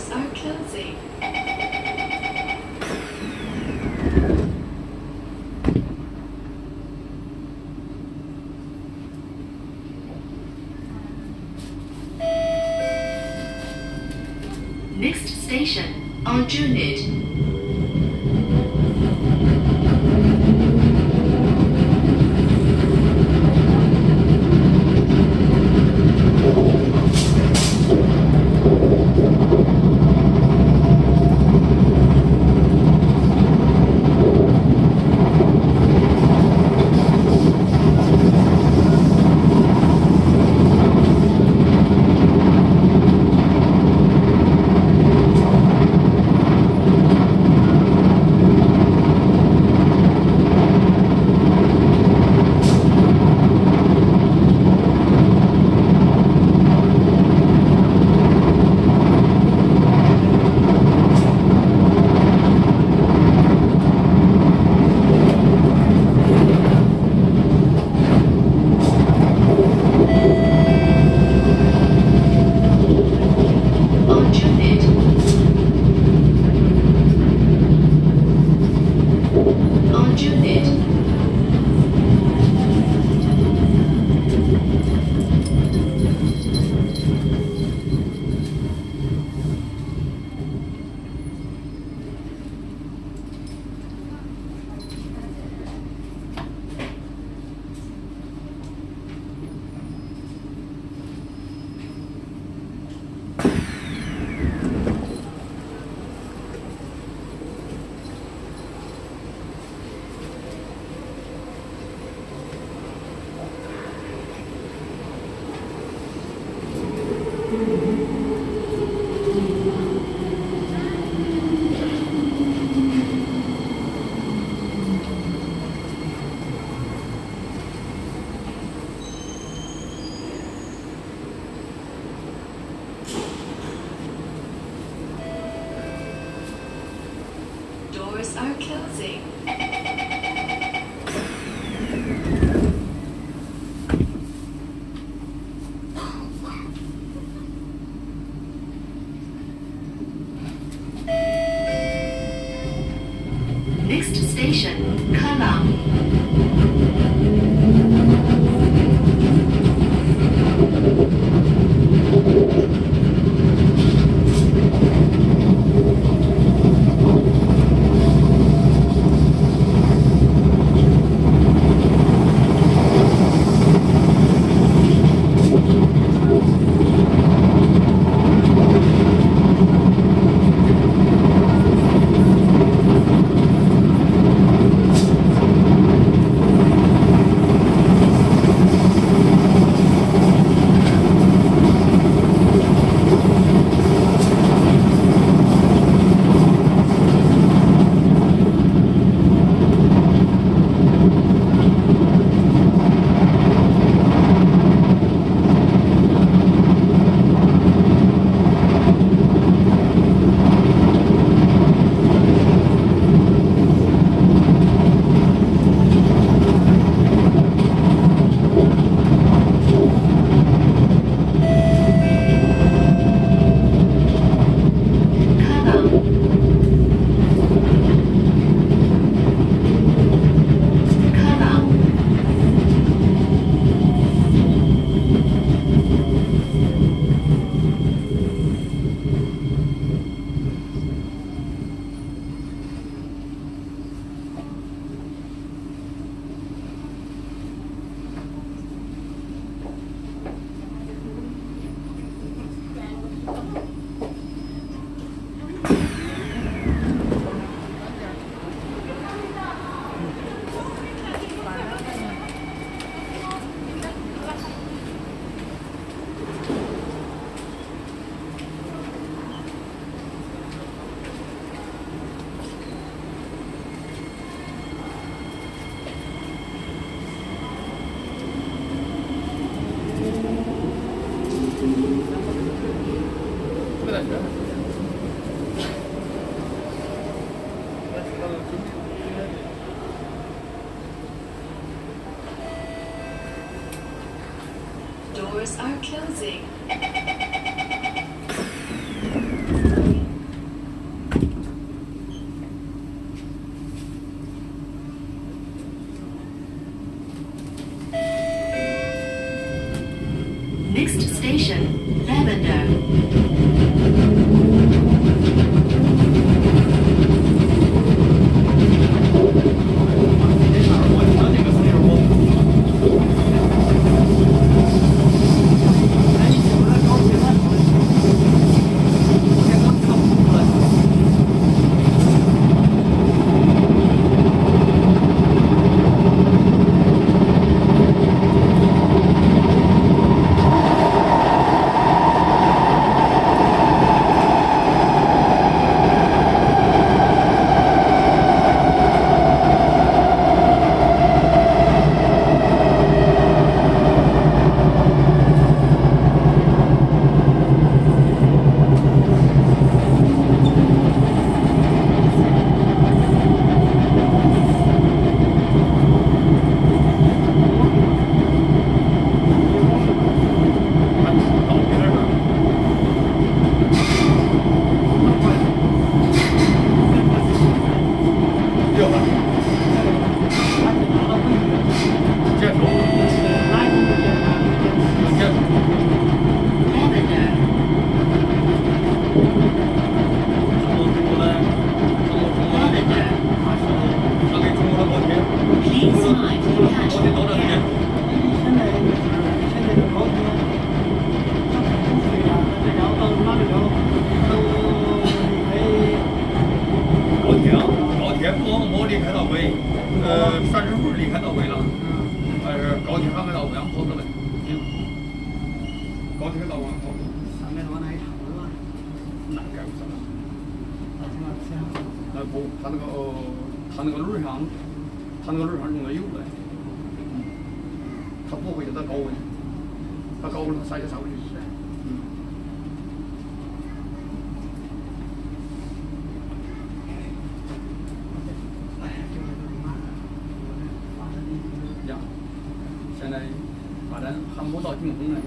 Doors are closing. Next station, Aljunied. Next station, Kallang. Doors are closing. Next station, Lavender. 三十户离开到位了。嗯。是，高铁还没到，我要跑着嘞。行。高铁到完跑。三百多那一差不。那该不上。那？那不，他那个，呃、他那个轮上，他那个轮上用的油嘞。嗯。他不会在高温，他高温他三千三百。咱还没到竣工呢。